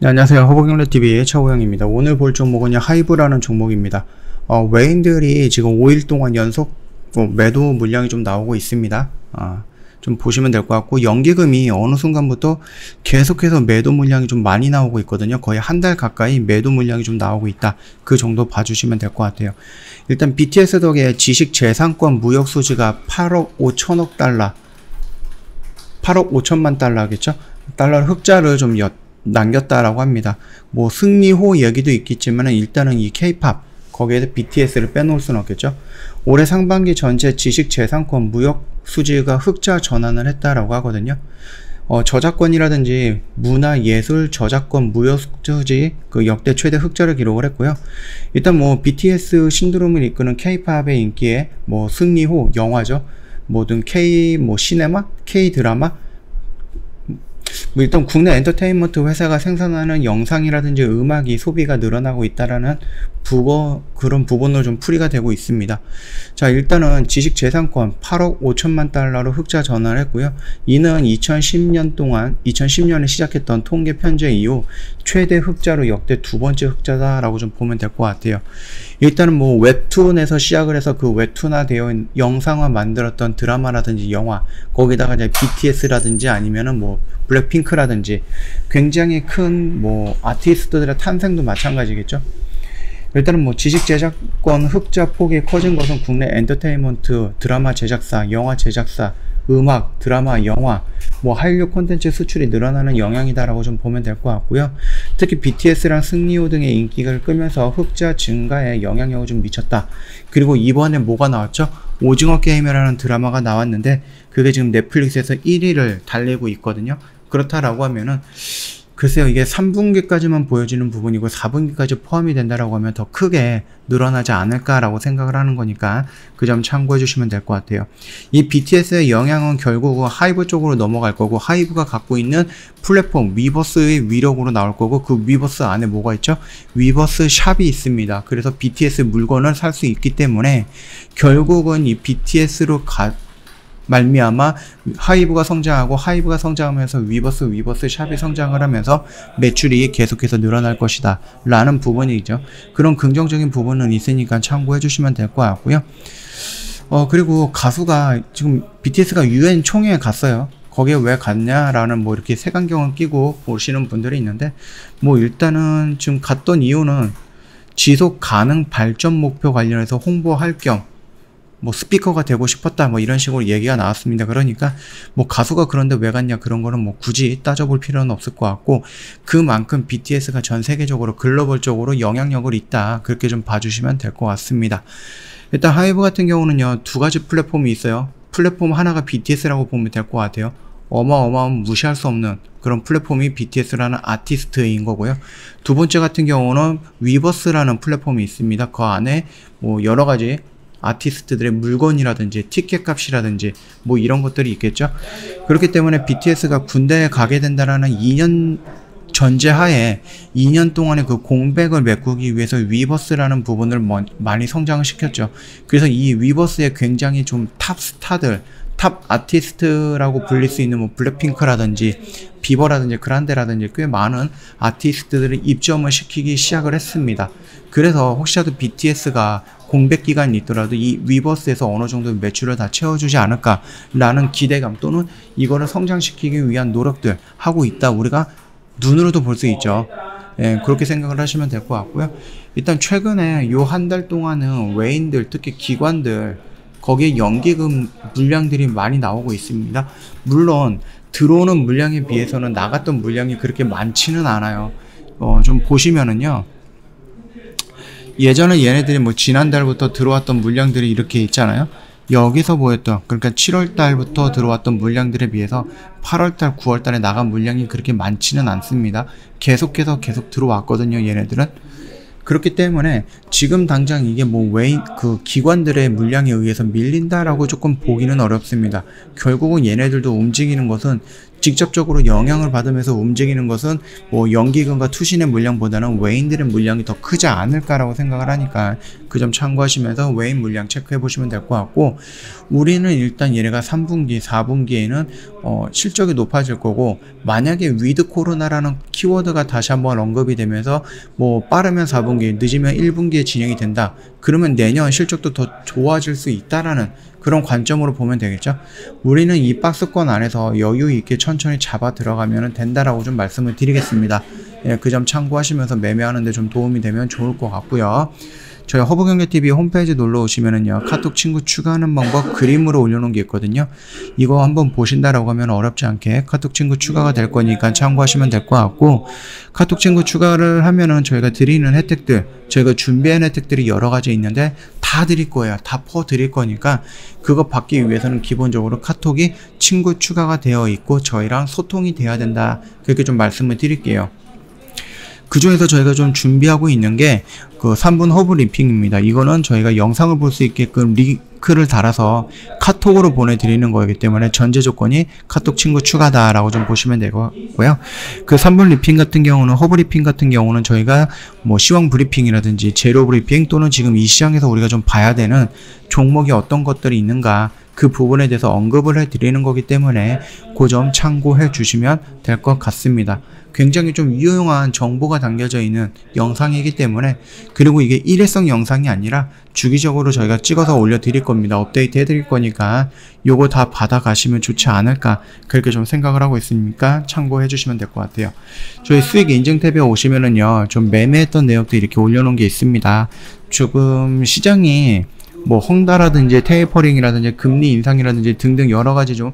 네, 안녕하세요. 허벅영래TV의 차호영입니다. 오늘 볼 종목은 하이브라는 종목입니다. 어, 외인들이 지금 5일 동안 연속 어, 매도 물량이 좀 나오고 있습니다. 어, 좀 보시면 될 것 같고 연기금이 어느 순간부터 계속해서 매도 물량이 좀 많이 나오고 있거든요. 거의 한 달 가까이 매도 물량이 좀 나오고 있다. 그 정도 봐주시면 될 것 같아요. 일단 BTS 덕에 지식 재산권 무역 수지가 8억 5천억 달러 8억 5천만 달러겠죠? 달러 흑자를 좀 엿, 남겼다라고 합니다. 뭐 승리호 얘기도 있겠지만 일단은 이 K-팝 거기에서 BTS를 빼놓을 수는 없겠죠. 올해 상반기 전체 지식 재산권 무역 수지가 흑자 전환을 했다라고 하거든요. 어, 저작권이라든지 문화 예술 저작권 무역 수지 그 역대 최대 흑자를 기록을 했고요. 일단 뭐 BTS 신드롬을 이끄는 K-팝의 인기에 뭐 승리호 영화죠. 모든 K 뭐 시네마, K 드라마 뭐 일단 국내 엔터테인먼트 회사가 생산하는 영상이라든지 음악이 소비가 늘어나고 있다라는 부거 그런 부분으로 좀 풀이가 되고 있습니다. 자 일단은 지식재산권 8억 5천만 달러로 흑자 전환을 했고요. 이는 2010년 동안 2010년에 시작했던 통계 편제 이후 최대 흑자로 역대 두 번째 흑자다라고 좀 보면 될 것 같아요. 일단은 뭐 웹툰에서 시작을 해서 그 웹툰화 되어 있는 영상화 만들었던 드라마라든지 영화 거기다가 이제 BTS라든지 아니면은 뭐 블랙핑크라든지 굉장히 큰 뭐 아티스트들의 탄생도 마찬가지겠죠. 일단은 뭐 지식 제작권 흑자 폭이 커진 것은 국내 엔터테인먼트 드라마 제작사, 영화 제작사, 음악, 드라마, 영화, 뭐 한류 콘텐츠 수출이 늘어나는 영향이다라고 좀 보면 될 것 같고요. 특히 BTS랑 승리호 등의 인기를 끌면서 흑자 증가에 영향력을 좀 미쳤다. 그리고 이번에 뭐가 나왔죠? 오징어 게임이라는 드라마가 나왔는데 그게 지금 넷플릭스에서 1위를 달리고 있거든요. 그렇다라고 하면은 글쎄요 이게 3분기까지만 보여지는 부분이고 4분기까지 포함이 된다라고 하면 더 크게 늘어나지 않을까라고 생각을 하는 거니까 그 점 참고해 주시면 될 것 같아요. 이 BTS의 영향은 결국 하이브 쪽으로 넘어갈 거고 하이브가 갖고 있는 플랫폼 위버스의 위력으로 나올 거고 그 위버스 안에 뭐가 있죠? 위버스 샵이 있습니다. 그래서 BTS 물건을 살 수 있기 때문에 결국은 이 BTS로 가, 말미암아 하이브가 성장하고 하이브가 성장하면서 위버스 위버스 샵이 성장을 하면서 매출이 계속해서 늘어날 것이다. 라는 부분이죠. 그런 긍정적인 부분은 있으니까 참고해 주시면 될 것 같고요. 어 그리고 가수가 지금 BTS가 UN 총회에 갔어요. 거기에 왜 갔냐라는 뭐 이렇게 색안경을 끼고 보시는 분들이 있는데 뭐 일단은 지금 갔던 이유는 지속 가능 발전 목표 관련해서 홍보할 겸 뭐 스피커가 되고 싶었다 뭐 이런 식으로 얘기가 나왔습니다. 그러니까 뭐 가수가 그런데 왜 갔냐 그런 거는 뭐 굳이 따져볼 필요는 없을 것 같고 그만큼 BTS가 전 세계적으로 글로벌적으로 영향력을 있다 그렇게 좀 봐주시면 될 것 같습니다. 일단 하이브 같은 경우는요 두 가지 플랫폼이 있어요. 플랫폼 하나가 BTS라고 보면 될 것 같아요. 어마어마한 무시할 수 없는 그런 플랫폼이 BTS라는 아티스트인 거고요. 두 번째 같은 경우는 위버스라는 플랫폼이 있습니다. 그 안에 뭐 여러 가지 아티스트들의 물건이라든지 티켓 값이라든지 뭐 이런 것들이 있겠죠. 그렇기 때문에 BTS가 군대에 가게 된다라는 2년 전제하에 2년 동안의 그 공백을 메꾸기 위해서 위버스라는 부분을 많이 성장을 시켰죠. 그래서 이 위버스에 굉장히 좀 탑 스타들, 탑 아티스트라고 불릴 수 있는 뭐 블랙핑크라든지 비버라든지 그란데라든지 꽤 많은 아티스트들을 입점을 시키기 시작을 했습니다. 그래서 혹시라도 BTS가 공백 기간이 있더라도 이 위버스에서 어느 정도 매출을 다 채워주지 않을까라는 기대감 또는 이거를 성장시키기 위한 노력들 하고 있다 우리가 눈으로도 볼 수 있죠. 예, 그렇게 생각을 하시면 될 것 같고요. 일단 최근에 요 한 달 동안은 외인들 특히 기관들 거기에 연기금 물량들이 많이 나오고 있습니다. 물론 들어오는 물량에 비해서는 나갔던 물량이 그렇게 많지는 않아요. 어, 좀 보시면은요. 예전에 얘네들이 뭐 지난달부터 들어왔던 물량들이 이렇게 있잖아요. 여기서 보였던 그러니까 7월 달부터 들어왔던 물량들에 비해서 8월 달, 9월 달에 나간 물량이 그렇게 많지는 않습니다. 계속해서 계속 들어왔거든요, 얘네들은. 그렇기 때문에 지금 당장 이게 뭐 외인 그 기관들의 물량에 의해서 밀린다라고 조금 보기는 어렵습니다. 결국은 얘네들도 움직이는 것은 직접적으로 영향을 받으면서 움직이는 것은 뭐 연기금과 투신의 물량보다는 외인들의 물량이 더 크지 않을까라고 생각을 하니까 그 점 참고하시면서 외인 물량 체크해 보시면 될 것 같고 우리는 일단 얘네가 3분기, 4분기에는 어, 실적이 높아질 거고 만약에 위드 코로나라는 키워드가 다시 한번 언급이 되면서 뭐 빠르면 4분기, 늦으면 1분기에 진행이 된다. 그러면 내년 실적도 더 좋아질 수 있다라는 그런 관점으로 보면 되겠죠. 우리는 이 박스권 안에서 여유 있게 천천히 잡아 들어가면 된다라고 좀 말씀을 드리겠습니다. 예, 그 점 참고하시면서 매매하는데 좀 도움이 되면 좋을 것 같고요. 저희 허브경제TV 홈페이지 놀러 오시면은요, 카톡 친구 추가하는 방법 그림으로 올려놓은 게 있거든요. 이거 한번 보신다라고 하면 어렵지 않게 카톡 친구 추가가 될 거니까 참고하시면 될 것 같고, 카톡 친구 추가를 하면은 저희가 드리는 혜택들, 저희가 준비한 혜택들이 여러 가지 있는데, 다 드릴 거예요. 다 퍼 드릴 거니까, 그거 받기 위해서는 기본적으로 카톡이 친구 추가가 되어 있고, 저희랑 소통이 돼야 된다. 그렇게 좀 말씀을 드릴게요. 그 중에서 저희가 좀 준비하고 있는 게 그 3분 허브 브리핑입니다. 이거는 저희가 영상을 볼 수 있게끔 링크를 달아서 카톡으로 보내드리는 거이기 때문에 전제 조건이 카톡 친구 추가다라고 좀 보시면 되고요. 그 3분 브리핑 같은 경우는 허브 브리핑 같은 경우는 저희가 뭐 시황 브리핑이라든지 재료 브리핑 또는 지금 이 시장에서 우리가 좀 봐야 되는 종목이 어떤 것들이 있는가 그 부분에 대해서 언급을 해 드리는 거기 때문에 그 점 참고해 주시면 될 것 같습니다. 굉장히 좀 유용한 정보가 담겨져 있는 영상이기 때문에 그리고 이게 일회성 영상이 아니라 주기적으로 저희가 찍어서 올려 드릴 겁니다. 업데이트 해 드릴 거니까 요거 다 받아 가시면 좋지 않을까 그렇게 좀 생각을 하고 있으니까 참고해 주시면 될 것 같아요. 저희 수익 인증 탭에 오시면은요 좀 매매했던 내역도 이렇게 올려놓은 게 있습니다. 조금 시장이 뭐 헝다라든지 테이퍼링이라든지 금리 인상이라든지 등등 여러 가지 좀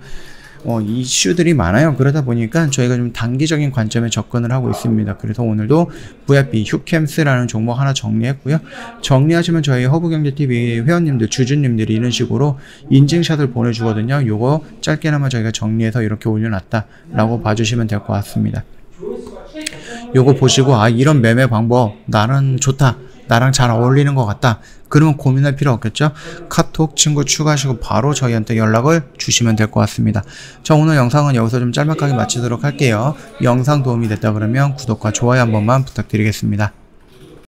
어, 이슈들이 많아요. 그러다 보니까 저희가 좀 단기적인 관점에 접근을 하고 있습니다. 그래서 오늘도 VIP 휴캠스라는 종목 하나 정리했고요. 정리하시면 저희 허브경제TV 회원님들, 주주님들이 이런 식으로 인증샷을 보내주거든요. 요거 짧게나마 저희가 정리해서 이렇게 올려놨다라고 봐주시면 될 것 같습니다. 요거 보시고 아 이런 매매 방법 나는 좋다. 나랑 잘 어울리는 것 같다. 그러면 고민할 필요 없겠죠? 카톡 친구 추가하시고 바로 저희한테 연락을 주시면 될 것 같습니다. 자, 오늘 영상은 여기서 좀 짤막하게 마치도록 할게요. 영상 도움이 됐다 그러면 구독과 좋아요 한 번만 부탁드리겠습니다.